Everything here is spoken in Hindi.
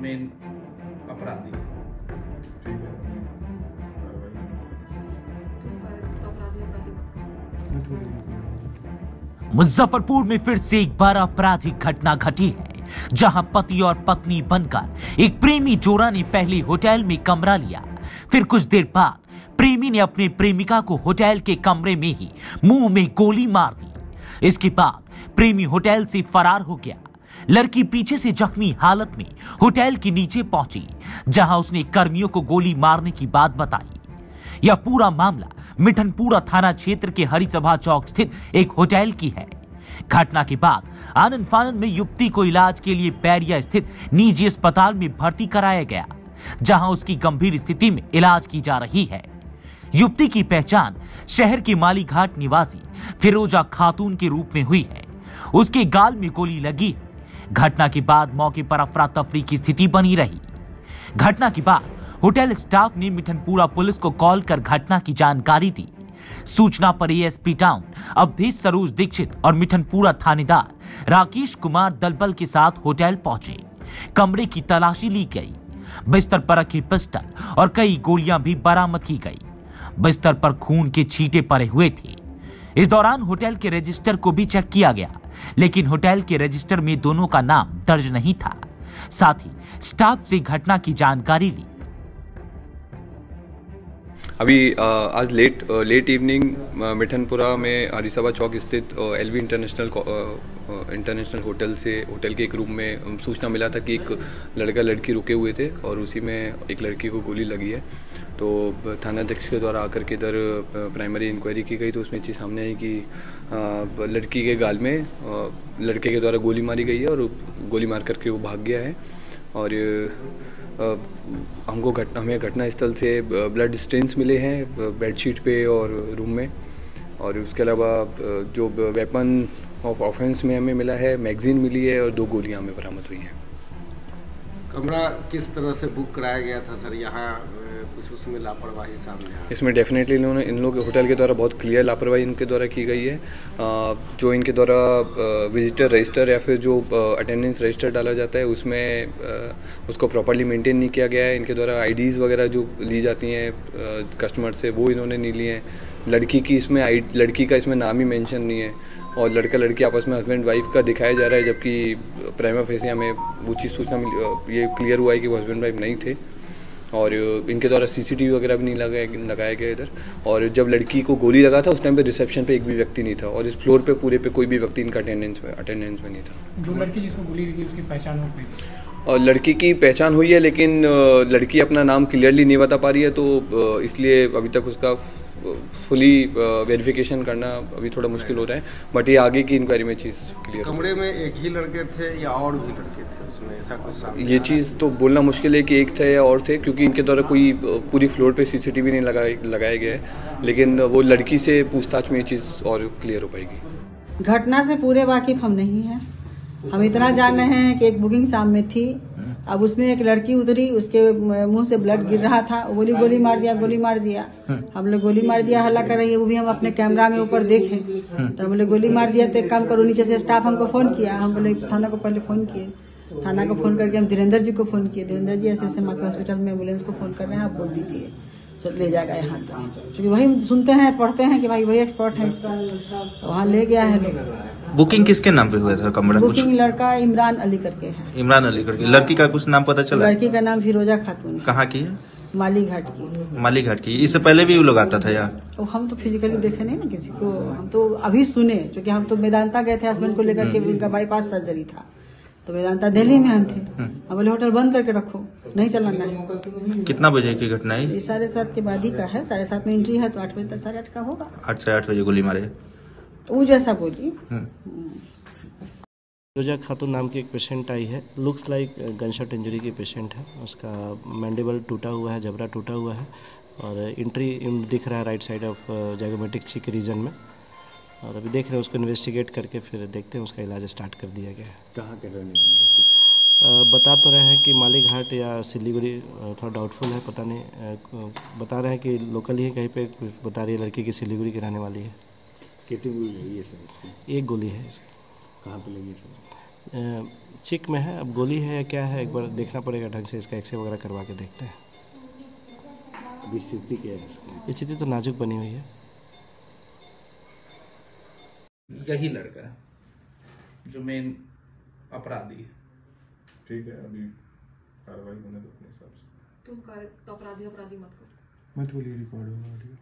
मेन अपराधी। मुजफ्फरपुर में फिर से एक बार आपराधिक घटना घटी है, जहाँ पति और पत्नी बनकर एक प्रेमी जोड़ा ने पहले होटल में कमरा लिया। फिर कुछ देर बाद प्रेमी ने अपने प्रेमिका को होटल के कमरे में ही मुँह में गोली मार दी। इसके बाद प्रेमी होटल से फरार हो गया। लड़की पीछे से जख्मी हालत में होटल के नीचे पहुँची, जहाँ उसने कर्मियों को गोली मारने की बात बताई। यह पूरा मामला मिठनपुरा थाना क्षेत्र के हरिसभा चौक स्थित एक होटल की है। घटना के बाद आनंद फानंद में युवती को इलाज के लिए बैरिया स्थित निजी अस्पताल में भर्ती कराया गया, जहाँ उसकी गंभीर स्थिति में इलाज की जा रही है। युवती की पहचान शहर के माली घाट निवासी फिरोजा खातून के रूप में हुई है। उसके गाल में गोली लगी है। घटना के बाद मौके पर अफरा तफरी की स्थिति बनी रही। घटना के बाद होटल स्टाफ ने मिठनपुरा पुलिस को कॉल कर घटना की जानकारी दी। सूचना पर एएसपी टाउन अवधेश सरोज दीक्षित और मिठनपुरा थानेदार राकेश कुमार दलबल के साथ होटल पहुँचे। कमरे की तलाशी ली गई। बिस्तर पर रखी पिस्टल और कई गोलियाँ भी बरामद की गई। बिस्तर पर खून के छींटे पड़े हुए थे। इस दौरान होटल के रजिस्टर को भी चेक किया गया। लेकिन होटल के रजिस्टर में दोनों का नाम दर्ज नहीं था। साथ ही स्टाफ से घटना की जानकारी ली। अभी अ, आज लेट लेट इवनिंग मिठनपुरा में हरिसभा चौक स्थित L V international international hotel से होटल के एक रूम में सूचना मिला था कि एक लड़का लड़की रुके हुए थे और उसी में एक लड़की को गोली लगी है। तो थाना अध्यक्ष के द्वारा आकर के इधर प्राइमरी इंक्वायरी की गई तो उसमें चीज़ सामने आई कि लड़की के गाल में लड़के के द्वारा गोली मारी गई है और गोली मार करके वो भाग गया है। और हमको घट, हमें घटना स्थल से ब्लड स्टेन्स मिले हैं बेडशीट पे और रूम में। और उसके अलावा जो वेपन ऑफ़ ऑफेंस में हमें मिला है मैगजीन मिली है और दो गोलियाँ हमें बरामद हुई हैं। कमरा किस तरह से बुक कराया गया था सर यहाँ कुछ उसमें लापरवाही सामने आ इसमें डेफिनेटली इन्होंने इन लोग होटल के द्वारा बहुत क्लियर लापरवाही इनके द्वारा की गई है। जो इनके द्वारा विजिटर रजिस्टर या फिर जो अटेंडेंस रजिस्टर डाला जाता है, उसमें उसको प्रॉपरली मेंटेन नहीं किया गया है। इनके द्वारा आईडीज वगैरह जो ली जाती हैं कस्टमर से, वो इन्होंने नहीं लिए हैं। लड़की की इसमें आई लड़की का इसमें नाम ही मेंशन नहीं है। और लड़का लड़की आपस में हस्बैंड वाइफ का दिखाया जा रहा है, जबकि प्राइमा फेस में वो चीज़ सूचना मिली ये क्लियर हुआ है कि वो हस्बैंड वाइफ नहीं थे। और इनके द्वारा सीसीटीवी वगैरह भी नहीं लगाया लगाया गया इधर। और जब लड़की को गोली लगा था, उस टाइम पे रिसेप्शन पे एक भी व्यक्ति नहीं था और इस फ्लोर पे, पूरे पे कोई भी व्यक्ति इनका अटेंडेंस में अटेंडेंस में नहीं था। जो लड़की जिसको गोली लगी, उसकी पहचान हो गई। और लड़की की पहचान हुई है लेकिन लड़की अपना नाम क्लियरली नहीं बता पा रही है तो इसलिए अभी तक उसका फुली वेरिफिकेशन करना अभी थोड़ा मुश्किल हो रहा है बट ये आगे की इंक्वायरी में चीज़ क्लियर कमरे में एक ही लड़के थे या और भी लड़के थे उसमें? ऐसा कुछ सामने ये चीज़ तो बोलना मुश्किल है कि एक थे या और थे क्योंकि इनके द्वारा कोई पूरी फ्लोर पे सीसीटीवी नहीं लगाया गया है लेकिन वो लड़की से पूछताछ में ये चीज़ और क्लियर हो पाएगी। घटना से पूरे वाकिफ हम नहीं हैं। हम इतना जान रहे हैं कि एक बुकिंग शाम में थी। अब उसमें एक लड़की उतरी उसके मुँह से ब्लड गिर रहा था बोली गोली मार दिया गोली मार दिया। हम लोग गोली मार दिया हल्ला कर रही है वो भी हम अपने कैमरा में ऊपर देखे। तो हम लोग गोली मार दिया तो एक काम करो नीचे से स्टाफ हमको फ़ोन किया हम बोले थाना को पहले फ़ोन किए। थाना को फ़ोन करके हम धीरेन्द्र जी को फ़ोन किए। धीरेन्द्र जी ऐसे ऐसे हॉस्पिटल में एंबुलेंस को फ़ोन कर रहे हैं आप बोल दीजिए। ले जाएगा यहाँ से। क्योंकि वही सुनते हैं पढ़ते हैं कि भाई वही एक्सपर्ट है इसका। तो वहाँ ले गया है। लोग बुकिंग किसके नाम पे हुआ था कमरा कुछ? बुकिंग लड़का इमरान अली करके है। इमरान अली करके। लड़की का कुछ नाम पता चला? लड़की का नाम फिरोजा खातून। कहाँ की है? माली घाट की। माली घाट की। इससे पहले भी वो लोग आता था यार तो हम तो फिजिकली देखे नहीं ना किसी को। हम तो अभी सुने क्योंकि हम तो मेदांता गए थे हस्बैंड को लेकर के उनका बाईपास सर्जरी था। तो मेदांता दिल्ली में हम थे। हम बोले होटल बंद करके रखो। नहीं चलाना है कितना बजे की घटना है? ये साढ़े सात के बाद ही का है। साढ़े सात में एंट्री है तो आठ बजे तक साढ़े आठ का होगा। आठ से आठ बजे गोली मारे। तो वो जैसा बोली। रोजा खातून नाम की एक पेशेंट आई है। लुक्स लाइक गनशॉट इंजरी की पेशेंट है। उसका मैंडेबल टूटा हुआ है जबड़ा टूटा हुआ है। और इंट्री दिख रहा है right side of zygomatic cheek region में। और अभी देख रहे हैं उसको इन्वेस्टिगेट करके फिर देखते हैं उसका इलाज स्टार्ट कर दिया गया है। कहाँ के रहने हैं? बता तो रहे हैं कि माली घाट या सिलीगुड़ी थोड़ा डाउटफुल है पता नहीं बता रहे हैं कि लोकल ही है कहीं पे कुछ बता रही है लड़की की सिलीगुड़ी की रहने वाली है? कितनी गोली लगी है सर एक गोली है। कहाँ पे लगी है सर? चिक में है अब गोली है या क्या है एक बार देखना पड़ेगा ढंग से इसका एक्सरे वगैरह करवा के देखते हैं। अभी स्थिति क्या है स्थिति तो नाजुक बनी हुई है। यही लड़का है जो मेन अपराधी है। ठीक है अभी कार्रवाई होने दो अपने हिसाब से। तुम कर तो अपराधी अपराधी मत करो। मत बोलिए रिकॉर्ड होगा ऑडियो